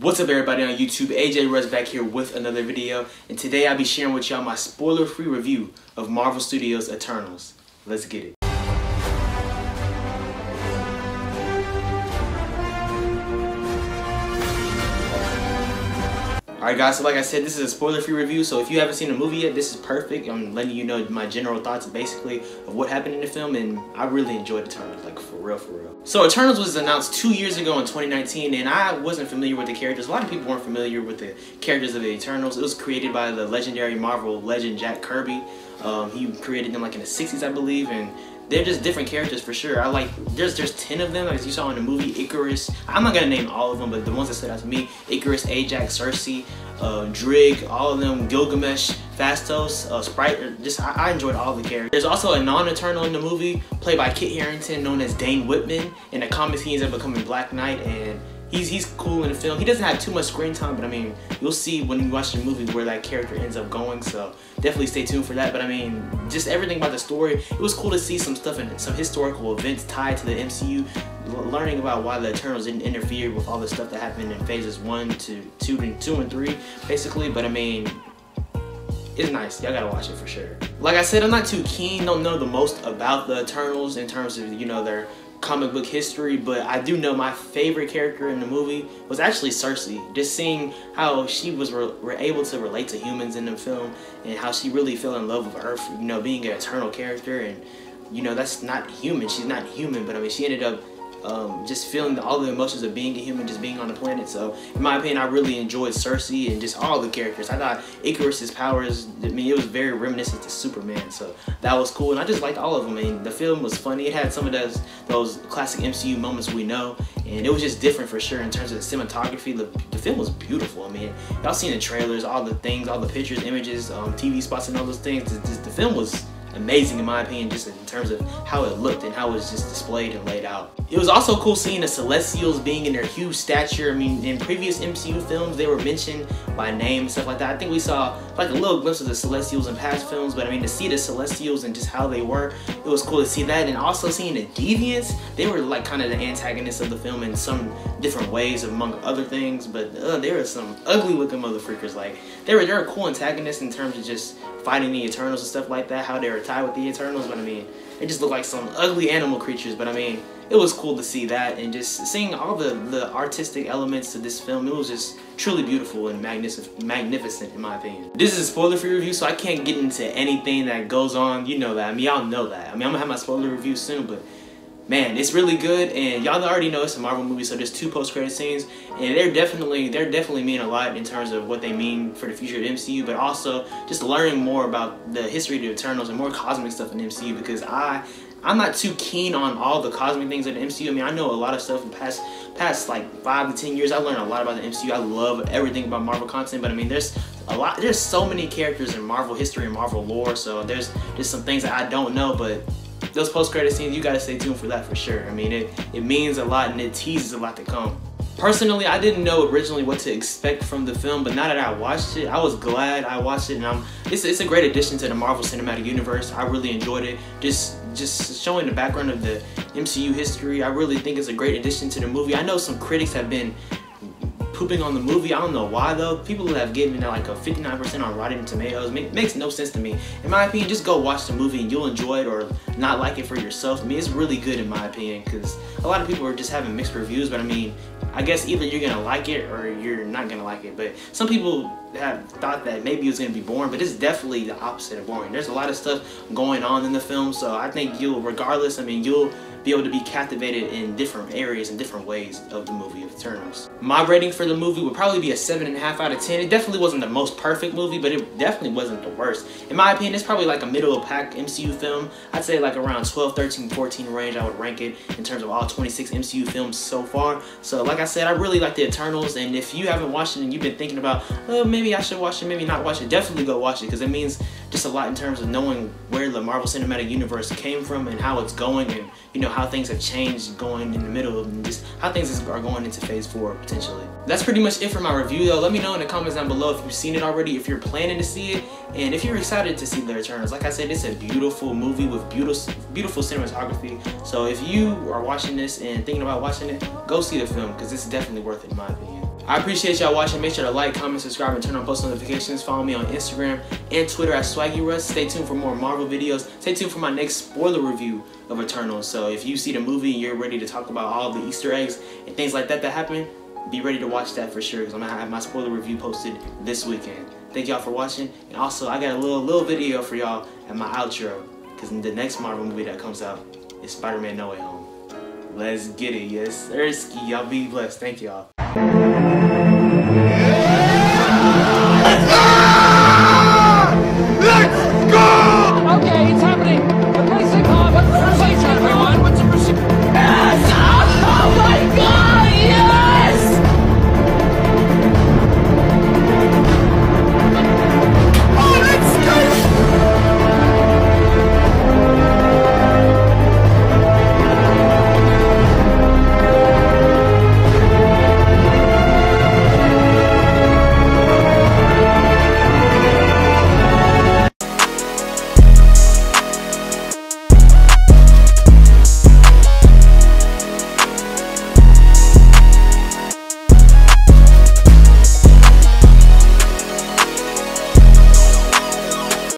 What's up everybody on YouTube? AJ Russ back here with another video and today I'll be sharing with y'all my spoiler-free review of Marvel Studios Eternals. Let's get it. Alright guys, so like I said, this is a spoiler-free review, so if you haven't seen the movie yet, this is perfect. I'm letting you know my general thoughts basically of what happened in the film, and I really enjoyed Eternals, like for real, for real. So Eternals was announced two years ago in 2019, and I wasn't familiar with the characters. A lot of people weren't familiar with the characters of the Eternals. It was created by the legendary Marvel legend Jack Kirby. Um, he created them like in the 60s, I believe, and they're just different characters for sure. I like there's there's ten of them as you saw in the movie Ikaris. I'm not gonna name all of them, but the ones that stood out to me: Ikaris, Ajak, Sersi, uh, Druig, all of them, Gilgamesh, Phastos, uh, Sprite. Uh, just I, I, enjoyed all the characters. There's also a non-Eternal in the movie played by Kit Harington, known as Dane Whitman. In the comics, he ends up becoming Black Knight and he's he's cool in the film. He doesn't have too much screen time, but I mean, you'll see when you watch the movie where that character ends up going. So definitely stay tuned for that. But I mean, just everything about the story. It was cool to see some stuff and some historical events tied to the MCU. Learning about why the Eternals didn't interfere with all the stuff that happened in phases one to two and two and three, basically. But I mean, it's nice. Y'all gotta watch it for sure. Like I said, I'm not too keen, don't know the most about the Eternals in terms of, you know, their comic book history, but I do know my favorite character in the movie was actually Sersi. Just seeing how she was re able to relate to humans in the film and how she really fell in love with Earth, you know, being an eternal character and you know, that's not human. She's not human, but I mean, she ended up um, just feeling all the emotions of being a human, just being on the planet. So, in my opinion, I really enjoyed Sersi and just all the characters. I thought Ikaris's powers, I mean, it was very reminiscent to Superman. So that was cool, and I just liked all of them. I mean, the film was funny. It had some of those those classic MCU moments we know, and it was just different for sure in terms of the cinematography. The, the film was beautiful. I mean, y'all seen the trailers, all the things, all the pictures, images, um, TV spots, and all those things. The, the, the film was amazing in my opinion just in terms of how it looked and how it was just displayed and laid out. It was also cool seeing the Celestials being in their huge stature. I mean, in previous MCU films, they were mentioned by name and stuff like that. I think we saw like a little glimpse of the Celestials in past films, but I mean, to see the Celestials and just how they were, it was cool to see that. And also seeing the Deviants, they were like kind of the antagonists of the film in some different ways, among other things. But uh, there were some ugly looking motherfuckers. Like, they were, they were cool antagonists in terms of just fighting the Eternals and stuff like that, how they were tied with the Eternals, but I mean, they just look like some ugly animal creatures, but I mean, it was cool to see that and just seeing all the, the artistic elements to this film, it was just truly beautiful and magnificent, magnificent in my opinion. This is a spoiler-free review, so I can't get into anything that goes on, you know that, I mean, y'all know that. I mean, I'm gonna have my spoiler review soon, but man, it's really good. And y'all already know it's a Marvel movie, so there's two post-credit scenes, and they're definitely they're definitely mean a lot in terms of what they mean for the future of MCU, but also just learning more about the history of the Eternals and more cosmic stuff in MCU because I I'm not too keen on all the cosmic things of the MCU. I mean, I know a lot of stuff in past past like five to ten years. I learned a lot about the MCU. I love everything about Marvel content, but I mean, there's a lot. There's so many characters in Marvel history and Marvel lore, so there's just some things that I don't know, but those post-credit scenes, you gotta stay tuned for that for sure. I mean, it, it means a lot and it teases a lot to come. Personally, I didn't know originally what to expect from the film, but now that I watched it, I was glad I watched it, and I'm, it's, it's a great addition to the Marvel Cinematic Universe. I really enjoyed it. Just, just showing the background of the MCU history, I really think it's a great addition to the movie. I know some critics have been pooping on the movie. I don't know why though. People have given it like a 59% on Rotten Tomatoes. Make, makes no sense to me. In my opinion, just go watch the movie and you'll enjoy it or not like it for yourself. I mean, it's really good in my opinion because a lot of people are just having mixed reviews. But I mean, I guess either you're gonna like it or you're not gonna like it. But some people have thought that maybe it was gonna be boring, but it's definitely the opposite of boring. There's a lot of stuff going on in the film, so I think you'll, regardless, I mean, you'll be able to be captivated in different areas and different ways of the movie of Eternals. My rating for the movie would probably be a 7.5 out of 10. It definitely wasn't the most perfect movie, but it definitely wasn't the worst. In my opinion, it's probably like a middle of pack MCU film. I'd say like around 12, 13, 14 range I would rank it in terms of all 26 MCU films so far. So like I said, I really like the Eternals, and if you haven't watched it and you've been thinking about, oh, maybe I should watch it, maybe not watch it, definitely go watch it because it means just a lot in terms of knowing where the Marvel Cinematic Universe came from and how it's going and, you know, how things have changed going in the middle and just how things are going into phase four potentially. That's pretty much it for my review though. Let me know in the comments down below if you've seen it already, if you're planning to see it, and if you're excited to see The Eternals. Like I said, it's a beautiful movie with beautiful, beautiful cinematography. So if you are watching this and thinking about watching it, go see the film because it's definitely worth it in my opinion. I appreciate y'all watching. Make sure to like, comment, subscribe, and turn on post notifications. Follow me on Instagram and Twitter at Swaggy Russ. Stay tuned for more Marvel videos. Stay tuned for my next spoiler review of Eternals. So if you see the movie and you're ready to talk about all the Easter eggs and things like that that happen, be ready to watch that for sure because I'm gonna have my spoiler review posted this weekend. Thank y'all for watching. And also, I got a little little video for y'all at my outro because the next Marvel movie that comes out is Spider-Man No Way Home. Let's get it, yes, Ersky. Y'all be blessed. Thank y'all.